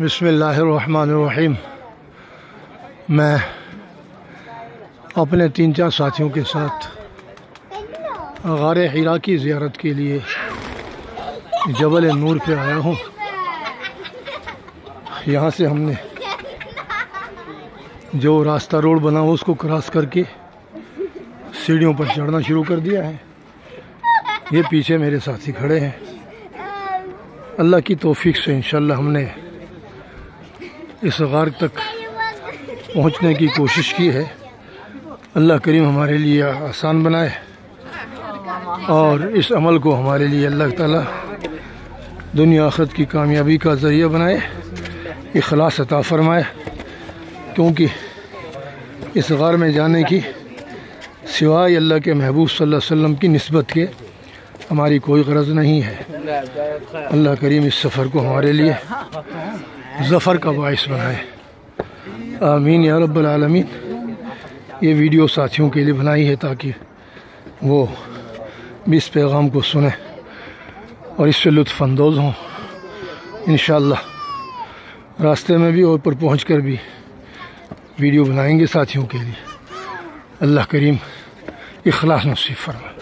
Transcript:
بسم اللہ الرحمن الرحیم۔ میں اپنے تین چار ساتھیوں کے ساتھ غار حیرا کی زیارت کے لیے جبل نور پہ آیا ہوں۔ یہاں سے ہم نے جو راستہ روڈ بنا ہو اس کو کراس کر کے سیڑھیوں پر چڑھنا شروع کر دیا ہے۔ یہ پیچھے میرے ساتھی کھڑے ہیں۔ اللہ کی توفیق سے انشاءاللہ ہم نے اس غار تک پہنچنے کی کوشش کی ہے۔ اللہ کریم ہمارے لیے آسان بنائے۔ اور اس عمل کو ہمارے لیے اللہ تعالیٰ دنیا آخرت کی کامیابی کا ذریعہ بنائے، اخلاص عطا فرمائے۔ کیونکہ اس غار میں جانے کی سوائے اللہ کے محبوب صلی اللہ علیہ وسلم کی نسبت کے ہماری کوئی غرض نہیں ہے۔ اللہ کریم اس سفر کو ہمارے لیے ظفر کا باعث بنائے۔ آمین یا رب العالمین۔ یہ ویڈیو ساتھیوں کے لیے بنائی ہے تاکہ وہ بھی اس پیغام کو سنیں اور اس سے لطف اندوز ہوں۔ انشاءاللہ۔ راستے میں بھی اور پر پہنچ کر بھی ویڈیو بنائیں گے ساتھیوں کے لیے۔ اللہ کریم اخلاص نصیب فرمائے۔